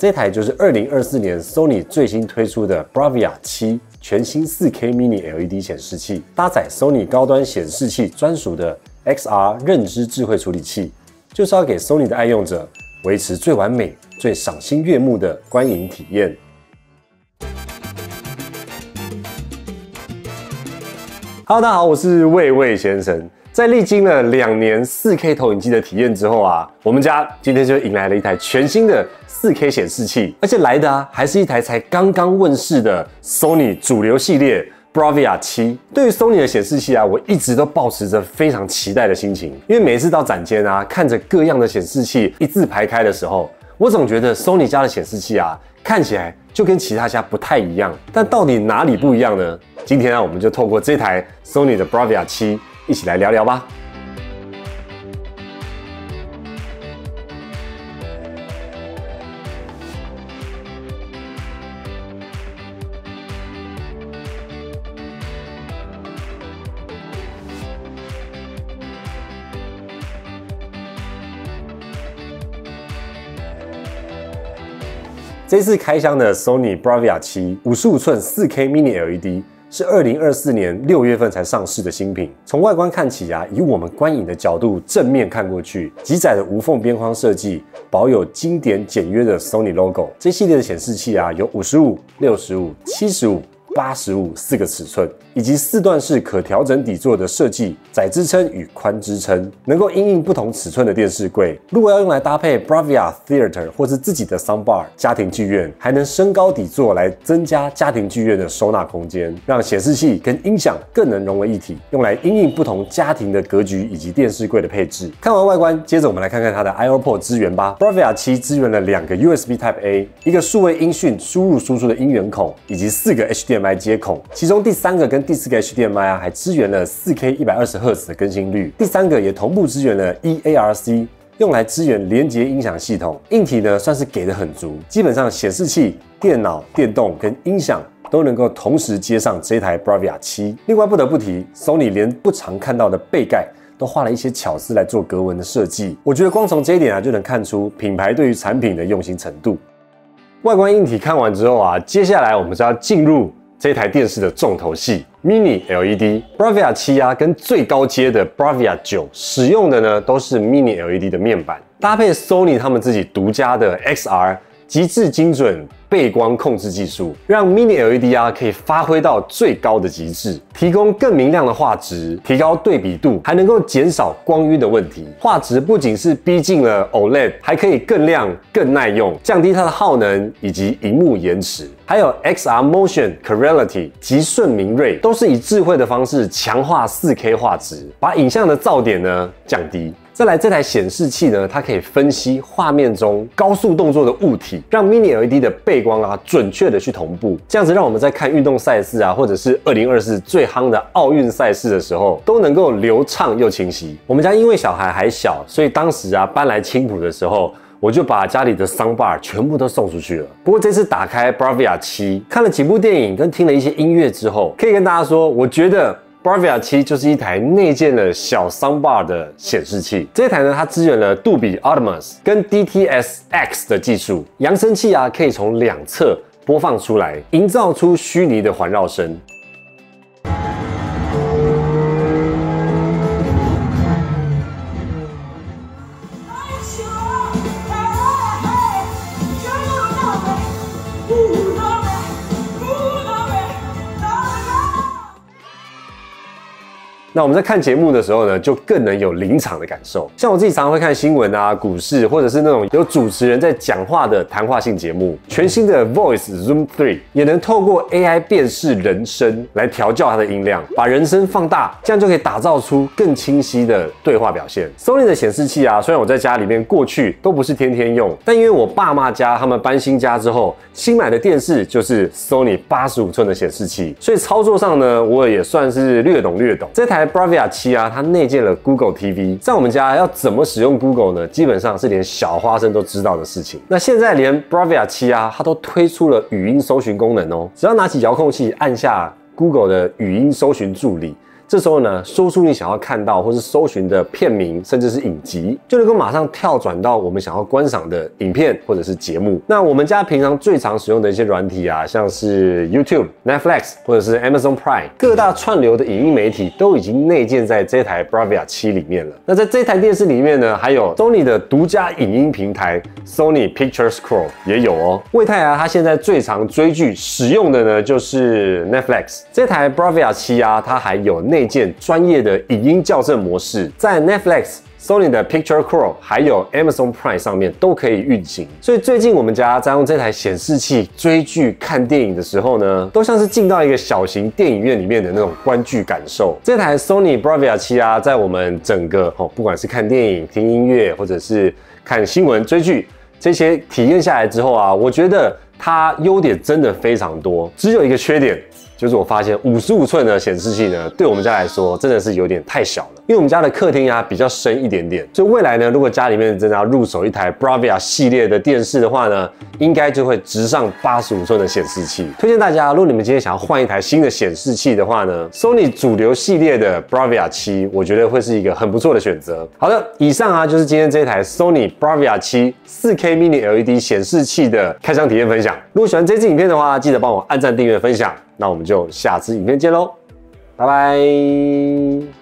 这台就是二零二四年 Sony 最新推出的 Bravia 七全新四 K Mini LED 显示器，搭载 Sony 高端显示器专属的 XR 认知智慧处理器，就是要给 Sony 的爱用者维持最完美、最赏心悦目的观影体验。Hello，大家好，我是魏魏先生。在历经了两年 4K 投影机的体验之后啊，我们家今天就迎来了一台全新的 4K 显示器，而且来的啊还是一台才刚刚问世的 Sony 主流系列 Bravia 7。对于 Sony 的显示器啊，我一直都保持着非常期待的心情，因为每次到展间啊，看着各样的显示器一字排开的时候，我总觉得 Sony 家的显示器啊，看起来就跟其他家不太一样。但到底哪里不一样呢？今天啊，我们就透过这台 Sony 的 Bravia 7。一起来聊聊吧。这次开箱的 Sony Bravia 7五十五寸四 K Mini LED。是二零二四年六月份才上市的新品。从外观看起啊，以我们观影的角度正面看过去，极窄的无缝边框设计，保有经典简约的 Sony logo。这系列的显示器啊，有五十五、六十五、七十五。八十五四个尺寸，以及四段式可调整底座的设计，窄支撑与宽支撑，能够因应不同尺寸的电视柜。如果要用来搭配 Bravia Theater 或是自己的 Soundbar 家庭剧院，还能升高底座来增加家庭剧院的收纳空间，让显示器跟音响更能融为一体，用来因应不同家庭的格局以及电视柜的配置。看完外观，接着我们来看看它的 I/O port 资源吧。Bravia 7支援了两个 USB Type A，一个数位音讯输入输出的音源孔，以及四个 HDMI。HDMI 接口，其中第三个跟第四个 HDMI 啊，还支援了 4K 一百二十赫兹的更新率。第三个也同步支援了 eARC，用来支援连接音响系统。硬体呢算是给的很足，基本上显示器、电脑、电动跟音响都能够同时接上这台 Bravia 7。另外不得不提，Sony 连不常看到的背盖都画了一些巧思来做格纹的设计。我觉得光从这一点啊，就能看出品牌对于产品的用心程度。外观硬体看完之后啊，接下来我们就要进入。这台电视的重头戏 Mini LED Bravia 七啊，跟最高阶的 Bravia 九使用的呢，都是 Mini LED 的面板，搭配 Sony 他们自己独家的 XR 极致精准。背光控制技术让 Mini LED 啊可以发挥到最高的极致，提供更明亮的画质，提高对比度，还能够减少光晕的问题。画质不仅是逼近了 OLED，还可以更亮、更耐用，降低它的耗能以及荧幕延迟。还有 XR Motion Clarity 极顺明锐，都是以智慧的方式强化 4K 画质，把影像的噪点呢降低。再来这台显示器呢，它可以分析画面中高速动作的物体，让 Mini LED 的背光啊准确的去同步，这样子让我们在看运动赛事啊，或者是二零二四最夯的奥运赛事的时候，都能够流畅又清晰。我们家因为小孩还小，所以当时啊搬来青浦的时候，我就把家里的 Soundbar 全部都送出去了。不过这次打开 Bravia 七，看了几部电影跟听了一些音乐之后，可以跟大家说，我觉得。Bravia 七就是一台内建的小 Soundbar 的显示器。这台呢，它支援了杜比 Atmos 跟 DTS-X 的技术，扬声器啊可以从两侧播放出来，营造出虚拟的环绕声。那我们在看节目的时候呢，就更能有临场的感受。像我自己常常会看新闻啊、股市，或者是那种有主持人在讲话的谈话性节目。全新的 Voice Zoom Three 也能透过 AI 辨识人声来调教它的音量，把人声放大，这样就可以打造出更清晰的对话表现。Sony 的显示器啊，虽然我在家里面过去都不是天天用，但因为我爸妈家他们搬新家之后，新买的电视就是 Sony 八十五寸的显示器，所以操作上呢，我也算是略懂略懂。这台 Bravia 七啊，它内建了 Google TV，在我们家要怎么使用 Google 呢？基本上是连小花生都知道的事情。那现在连 Bravia 七啊，它都推出了语音搜寻功能哦，只要拿起遥控器按下 Google 的语音搜寻助理。这时候呢，说出你想要看到或是搜寻的片名，甚至是影集，就能够马上跳转到我们想要观赏的影片或者是节目。那我们家平常最常使用的一些软体啊，像是 YouTube、Netflix 或者是 Amazon Prime，各大串流的影音媒体都已经内建在这台 Bravia 七里面了。那在这台电视里面呢，还有 Sony 的独家影音平台 Sony Picture Scroll 也有哦。魏太啊，他现在最常追剧使用的呢就是 Netflix。这台 Bravia 七啊，它还有内建专业的影音校正模式，在 Netflix、Sony 的 Picture Pro 还有 Amazon Prime 上面都可以运行。所以最近我们家在用这台显示器追剧、看电影的时候呢，都像是进到一个小型电影院里面的那种观剧感受。这台 Sony Bravia 七啊，在我们整个哦，不管是看电影、听音乐，或者是看新闻、追剧这些体验下来之后啊，我觉得它优点真的非常多，只有一个缺点。就是我发现五十五寸的显示器呢，对我们家来说真的是有点太小了。因为我们家的客厅啊比较深一点点，所以未来呢，如果家里面真的要入手一台 Bravia 系列的电视的话呢，应该就会直上八十五寸的显示器。推荐大家，如果你们今天想要换一台新的显示器的话呢，Sony 主流系列的 Bravia 七，我觉得会是一个很不错的选择。好的，以上啊就是今天这台 Sony Bravia 七四 K Mini LED 显示器的开箱体验分享。如果喜欢这支影片的话，记得帮我按赞、订阅、分享。那我们就下次影片见喽，拜拜。